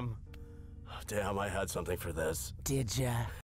Um, damn, I had something for this. Did ya?